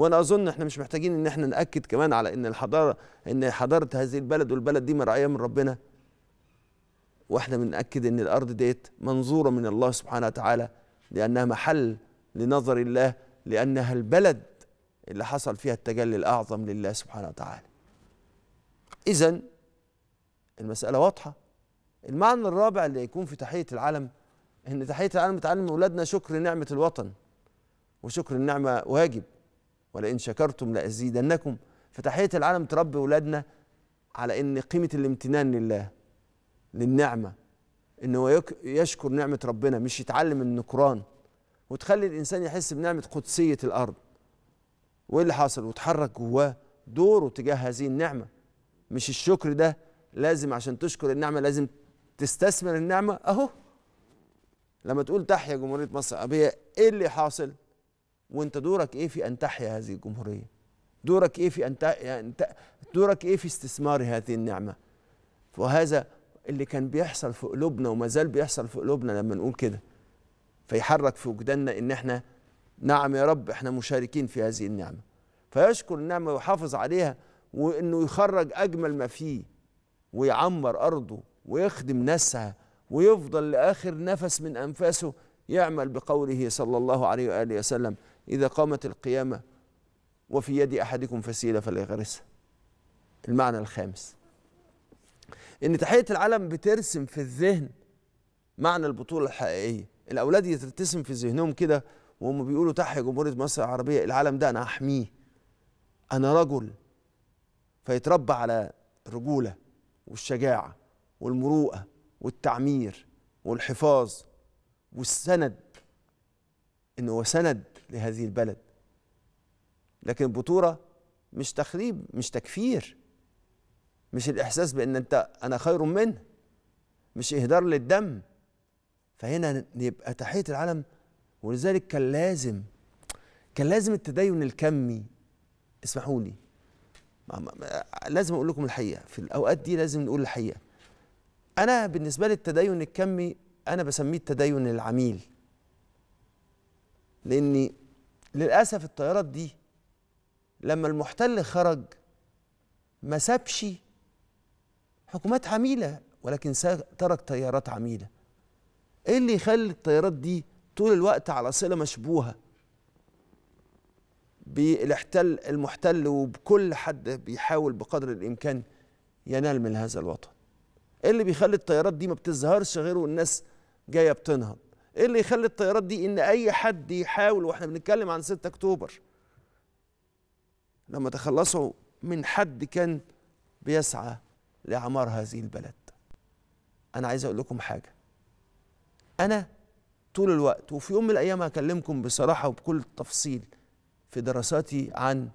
وأنا اظن إحنا مش محتاجين ان إحنا ناكد كمان على ان الحضارة ان حضارة هذه البلد والبلد دي مرعيه من ربنا. وإحنا بنأكد ان الأرض ديت منظورة من الله سبحانه وتعالى لانها محل لنظر الله لانها البلد اللي حصل فيها التجلي الاعظم لله سبحانه وتعالى. اذا المسألة واضحة. المعنى الرابع اللي يكون في تحية العلم إن تحية العلم تعلم أولادنا شكر نعمة الوطن وشكر النعمة واجب. ولئن شكرتم لأزيدنكم. فتحية العلم تربي أولادنا على إن قيمة الامتنان لله للنعمة إن هو يشكر نعمة ربنا مش يتعلم النكران. وتخلي الإنسان يحس بنعمة قدسية الأرض. وإيه اللي حاصل؟ وتحرك جواه دوره تجاه هذه النعمة. مش الشكر ده لازم عشان تشكر النعمة لازم تستثمر النعمة. أهو. لما تقول تحيا جمهورية مصر العربيه إيه اللي حاصل؟ وانت دورك إيه في ان تحيا هذه الجمهورية؟ دورك إيه في ان يعني دورك إيه في استثمار هذه النعمة؟ وهذا اللي كان بيحصل في قلوبنا وما زال بيحصل في قلوبنا لما نقول كده. فيحرك في وجداننا إن إحنا نعم يا رب إحنا مشاركين في هذه النعمة. فيشكر النعمة ويحافظ عليها وإنه يخرج أجمل ما فيه ويعمر أرضه ويخدم ناسها ويفضل لآخر نفس من أنفاسه يعمل بقوله صلى الله عليه وآله وسلم. إذا قامت القيامة وفي يد أحدكم فسيلة فليغرسها المعنى الخامس. إن تحية العلم بترسم في الذهن معنى البطولة الحقيقية. الأولاد يترسم في ذهنهم كده وهم بيقولوا تحيا جمهورية مصر العربية العلم ده أنا أحميه. أنا رجل. فيتربى على الرجوله والشجاعة والمروءة والتعمير والحفاظ والسند. انه هو سند لهذه البلد. لكن البطوله مش تخريب مش تكفير مش الإحساس بأن أنت أنا خير منه مش إهدار للدم. فهنا يبقى تحية العلم ولذلك كان لازم كان لازم التدين الكمي. اسمحوا لي. لازم أقول لكم الحقيقة. في الأوقات دي لازم نقول الحقيقة. أنا بالنسبة لي التدين الكمي أنا بسميه التدين العميل. لاني للاسف الطيارات دي لما المحتل خرج ما سابش حكومات عميلة ولكن ترك طيارات عميلة. إيه اللي يخلي الطيارات دي طول الوقت على صلة مشبوهة بالاحتل المحتل وبكل حد بيحاول بقدر الإمكان ينال من هذا الوطن؟ إيه اللي بيخلي الطيارات دي ما بتظهرش غير والناس جاية بتنهض؟ إيه اللي يخلي الطيارات دي إن أي حد يحاول وإحنا بنتكلم عن 6 أكتوبر. لما تخلصوا من حد كان بيسعى لأعمار هذه البلد. أنا عايز أقول لكم حاجة. أنا طول الوقت وفي يوم من الأيام هكلمكم بصراحة وبكل التفصيل في دراساتي عن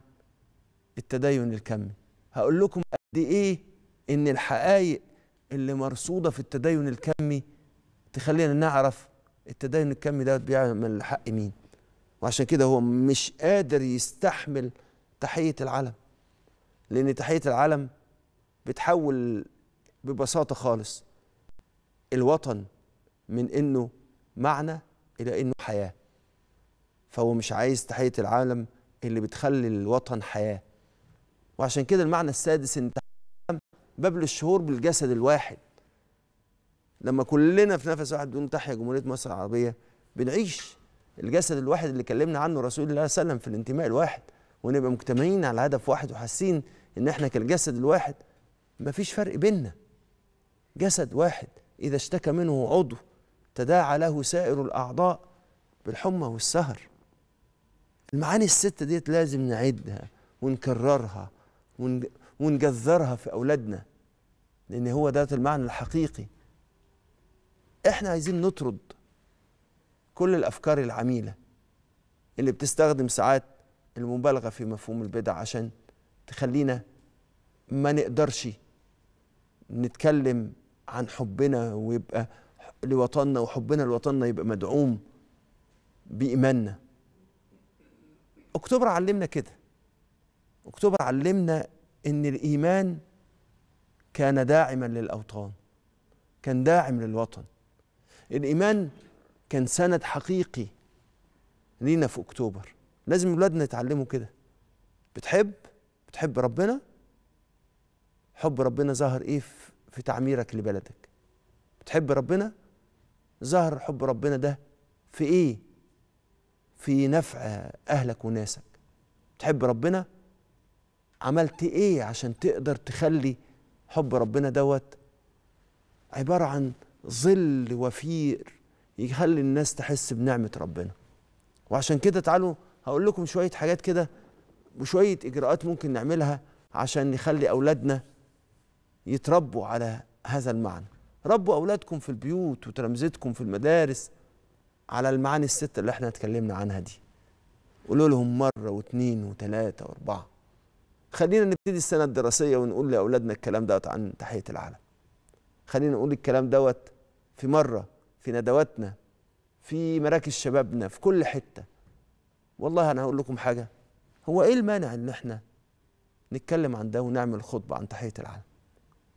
التدين الكمي. هقول لكم قد إيه إن الحقائق اللي مرصودة في التدين الكمي تخلينا نعرف التدين الكمي ده بيعمل حق مين؟ وعشان كده هو مش قادر يستحمل تحية العلم لأن تحية العلم بتحول ببساطة خالص الوطن من إنه معنى إلى إنه حياة. فهو مش عايز تحية العالم اللي بتخلي الوطن حياة. وعشان كده المعنى السادس إن باب الشهور بالجسد الواحد. لما كلنا في نفس واحد بنقول جمهورية مصر العربية بنعيش الجسد الواحد اللي كلمنا عنه رسول الله صلى الله عليه وسلم في الانتماء الواحد ونبقى مجتمعين على هدف واحد وحاسين إن إحنا كالجسد الواحد مفيش فرق بيننا. جسد واحد إذا اشتكى منه عضو تداعى له سائر الأعضاء بالحمى والسهر. المعاني الستة ديت لازم نعدها ونكررها ونجذرها في أولادنا لأن هو ده المعنى الحقيقي. إحنا عايزين نطرد كل الأفكار العميلة اللي بتستخدم ساعات المبالغة في مفهوم البدع عشان تخلينا ما نقدرش نتكلم عن حبنا ويبقى لوطننا وحبنا لوطننا يبقى مدعوم بإيماننا. أكتوبر علمنا كده. أكتوبر علمنا إن الإيمان كان داعما للأوطان كان داعم للوطن. الإيمان كان سند حقيقي لينا في أكتوبر. لازم اولادنا يتعلموا كده. بتحب؟ بتحب ربنا؟ حب ربنا ظهر إيه في تعميرك لبلدك؟ بتحب ربنا؟ ظهر حب ربنا ده في إيه؟ في نفع أهلك وناسك. بتحب ربنا؟ عملت إيه عشان تقدر تخلي حب ربنا دوت عبارة عن ظل وفير يخلي الناس تحس بنعمة ربنا. وعشان كده تعالوا هقول لكم شوية حاجات كده وشوية إجراءات ممكن نعملها عشان نخلي أولادنا يتربوا على هذا المعنى. ربوا أولادكم في البيوت وتلامذتكم في المدارس على المعاني الستة اللي إحنا اتكلمنا عنها دي. قولوا لهم مرة واثنين وثلاثة وأربعة. خلينا نبتدي السنة الدراسية ونقول لأولادنا الكلام دوت عن تحية العالم. خلينا نقول الكلام دوت في مرة في ندواتنا في مراكز شبابنا في كل حتة. والله أنا هقول لكم حاجة هو إيه المانع إن إحنا نتكلم عن ده ونعمل خطبة عن تحية العالم؟